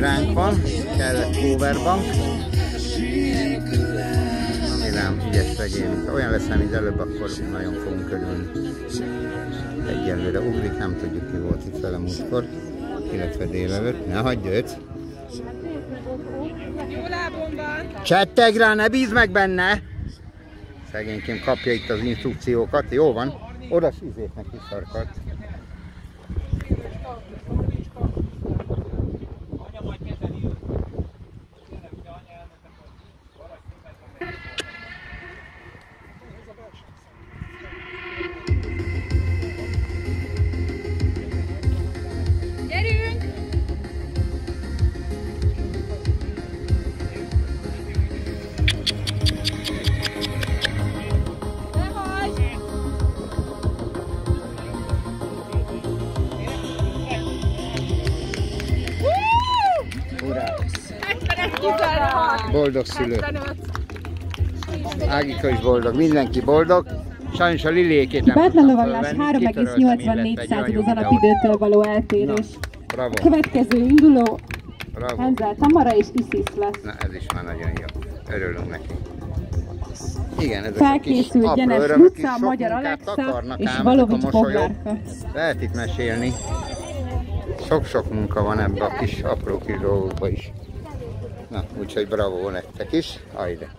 ránk van, kellett powerbank. Ami rám ügyes regény. Olyan lesz, mint előbb, akkor nagyon fogunk örülni. Egyelőre ugrik, nem tudjuk mi volt itt vele múltkor, illetve délelőtt. Ne hagyja őt! Csetteg rá, ne bízd meg benne! Szegényként kapja itt az instrukciókat. Jó van, oda izét neki sarkat. Boldog szülő! 75! Ágika is boldog, mindenki boldog. Sajnos a lilékét nem Hibátlan lovaglás fölvenni, 3,84 kitöröltem, illetve egy század az alapidőtől való eltérés. Na, bravo, Következő induló bravo. Henzel Tamara és Isis lesz. Na ez is már nagyon jó. Örülünk neki. Igen, ezek a kis Felkészült Gyenes Luca, sok Magyar Alexa és Valovics a. Boglárka. Lehet itt mesélni. Sok-sok munka van ebben a kis apró kis dolgokban is. Na, úgyhogy bravo, nektek is, hajde!